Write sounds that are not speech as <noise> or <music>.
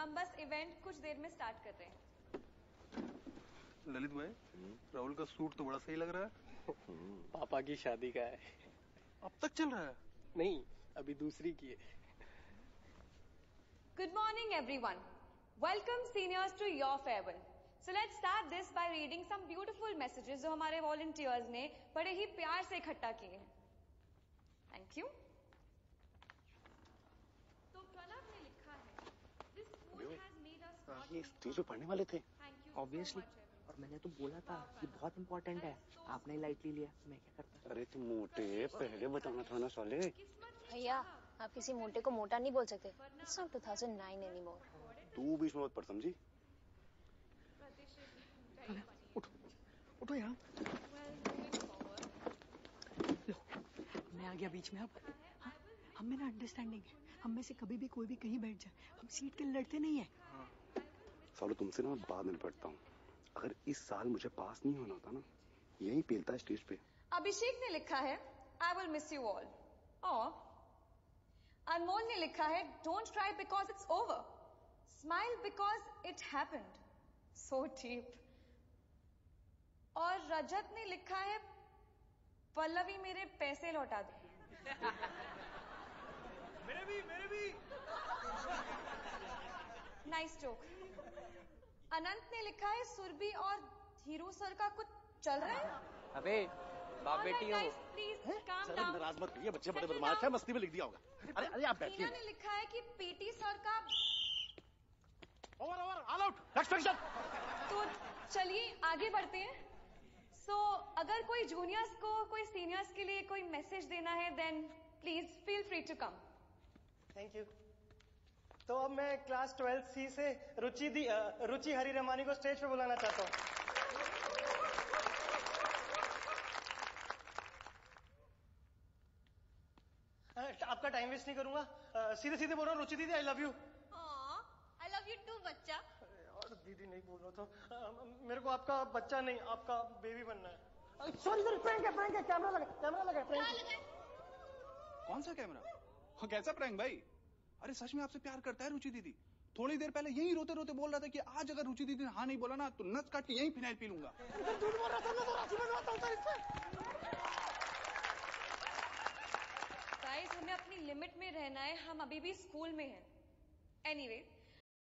हम बस इवेंट कुछ देर में स्टार्ट करते हैं। ललित भाई हम्म। राहुल का सूट तो बड़ा सही लग रहा है। हम्म। पापा की शादी का है। अब तक चल रहा है? नहीं अभी दूसरी की है। Good morning everyone welcome seniors to your farewell so let start this by reading some beautiful messages जो हमारे वॉलंटियर्स ने बड़े ही प्यार से इकट्ठा किए हैं। थैंक यू ये स्टेज पे पढ़ने वाले थे? ऑब्वियसली और मैंने तो बोला था कि बहुत इंपॉर्टेंट है। आपने लाइटली लिया। मैं क्या करता? अरे तुम मोटे पहले बताना था ना साले। भैया आप किसी मोटे को मोटा नहीं बोल सकते। इट्स नॉट 2009 एनीमोर तू बीच में मत पड़ समझी? उठो। यहाँ। Well, लो मैं आ गया बीच में अब। हाँ, हम में ना अंडरस्टैंडिंग है। हम में से कभी भी कोई भी कहीं बैठ जाए। हम सीट के लड़ते नहीं है। सालो तुमसे ना मैं बाद में पढ़ता हूँ। अगर इस साल मुझे पास नहीं होना होता ना यही पेलता स्टेज पे। अभिषेक ने लिखा है I will miss you all और अनमोल ने लिखा है don't cry because it's over smile because it happened so deep और रजत ने लिखा है पल्लवी मेरे पैसे लौटा दो. <laughs> मेरे भी मेरे भी। अनंत ने लिखा है सुरभि और धीरू सर का कुछ चल रहा है? अबे बाप बेटी हो? प्लीज़ काम डाउन नाराज़ मत करिए बच्चे बड़े बदमाश. है मस्ती में लिख दिया होगा। अरे अरे आप बैठिए। ने लिखा है कि पीटी सर का over over all out next position तो चलिए आगे बढ़ते हैं। सो so, अगर कोई जूनियर्स को कोई सीनियर्स के लिए कोई मैसेज देना है then please feel free to come thank you तो अब मैं क्लास ट्वेल्थ सी से रुचि दी रुचि हरी रमानी को स्टेज पे बुलाना चाहता हूँ। आपका टाइम वेस्ट नहीं करूँगा। सीधे सीधे बोल रहा हूँ रुचि दीदी I love you I love you too बच्चा। और दीदी नहीं बोल रहा था। अ, मेरे को आपका बच्चा नहीं आपका बेबी बनना है। सॉरी सॉरी प्रैंक है प्रैंक है कैमरा लगा कैमरा लगा प्रैंक कौन सा कैमरा हाँ, कैसा प्रैंक भाई? अरे सच में आपसे प्यार करता है रुचि दीदी। थोड़ी देर पहले यही रोते रोते बोल रहा था कि आज अगर रुचि दीदी ने हाँ नहीं बोला ना तो नस काट के यही फिनाइल पी लूँगा। हमें अपनी लिमिट में रहना है, हम अभी भी स्कूल में हैं। एनीवे